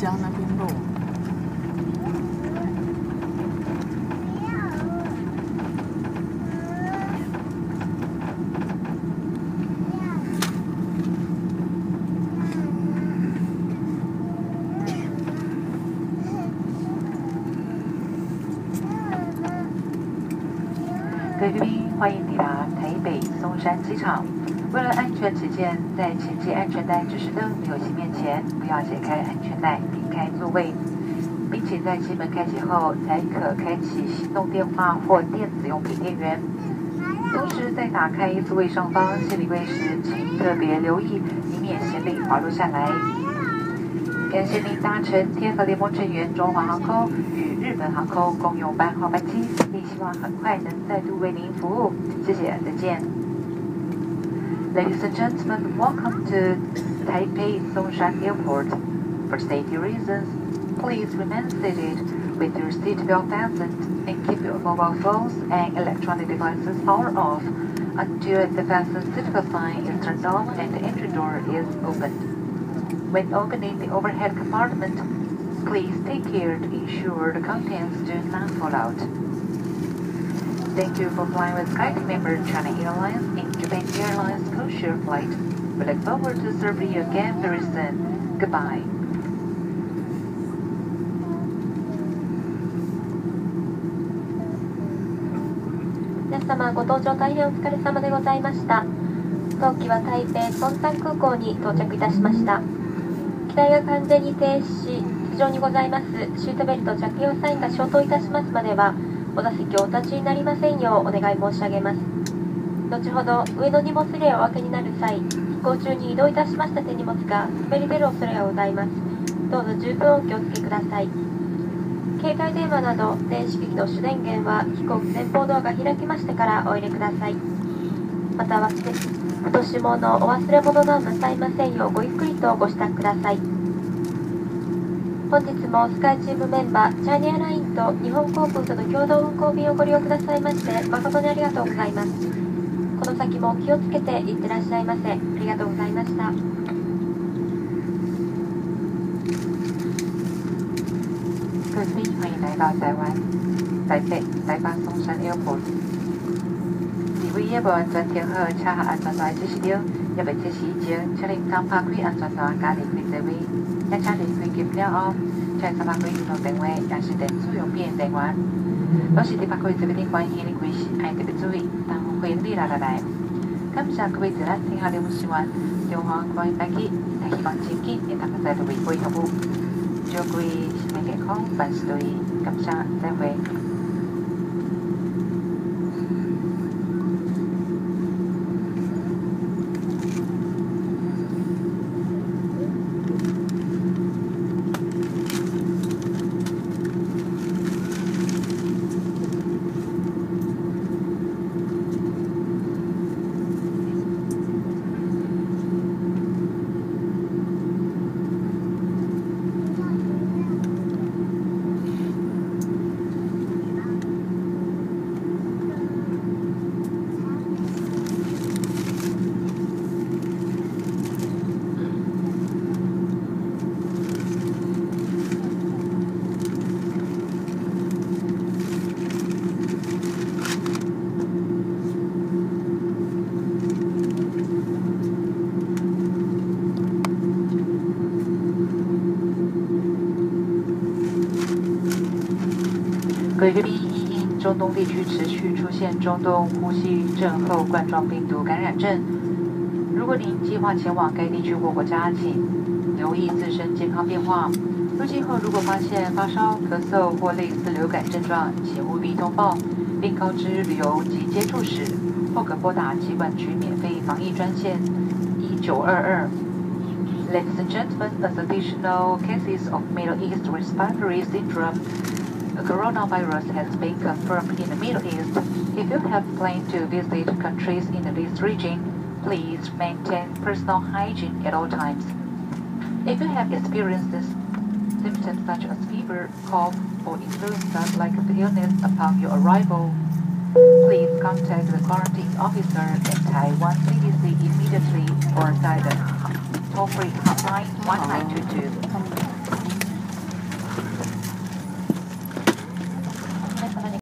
江南公路。贵宾，欢迎抵达台北松山机场。为了安全起见，在前系安全带指示灯没有熄灭前，不要解开安全带离开座位，并且在机门开启后才可开启行动电话或电子用品电源。同时，在打开座位上方行李柜时，请特别留意，以免行李滑落下来。感谢您搭乘天河联盟成员中华航空与日本航空共用班号班机，并希望很快能再度为您服务。谢谢，再见。Ladies and gentlemen, welcome to Taipei Songshan Airport. For safety reasons, please remain seated with your seatbelt fastened and keep your mobile phones and electronic devices powered off until the fasten seatbelt sign is turned on and the entry door is opened. When opening the overhead compartment, please take care to ensure the contents do not fall out. Thank you for flying with SkyTeam member China Airlines and Japan Airlines codeshare flight. We look forward to serving you again very soon. Goodbye. 皆様ご搭乗大変お疲れ様でございました当機は台北孫山空港に到着いたしました機体が完全に停止し地上にございますシートベルト着用サインが消灯いたしますまではお座席をお立ちになりませんようお願い申し上げます後ほど上の荷物入れをお分けになる際飛行中に移動いたしました手荷物が滑り出る恐れがございます。どうぞ十分お気をつけください。携帯電話など電子機器の主電源は飛行機前方ドアが開きましてからお入れください。また忘れ落とし物お忘れ物などなさいませんようごゆっくりとご支度ください。本日もスカイチームメンバーチャイニアラインと日本航空との共同運航便をご利用くださいまして誠にありがとうございます。の先も気をつけていってらっしゃいませありがとうございました各位宾，欢迎来到台湾台北台北松山 Airport。伫位夜幕安全停好，车下安全带指示灯，也未测试以前，请您当拍开安全带，加离开座位。也请离开机了后，请三拍开移动电话，也是电子用品的电源。若是伫拍开这边的关系，您随时爱特别注意，当会理来来来。感谢各位在咱听下节目时完，中华关于班机，希望自己，也大家在度为贵服务。祝各位身体健康，万事如意，感谢，再会。各位贵宾，因中东地区持续出现中东呼吸症候冠状病毒感染症，如果您计划前往该地区或国家，请留意自身健康变化。入境后如果发现发烧、咳嗽或类似流感症状，请务必通报，并告知旅游及接触史，或可拨打疾管局免费防疫专线一九二二。Ladies and gentlemen, as additional cases of Middle East respiratory syndrome. Coronavirus has been confirmed in the Middle East. If you have planned to visit countries in this region, please maintain personal hygiene at all times. If you have experienced symptoms such as fever, cough, or influenza-like illness upon your arrival, please contact the quarantine officer at Taiwan CDC immediately or dial the toll-free hotline 1922.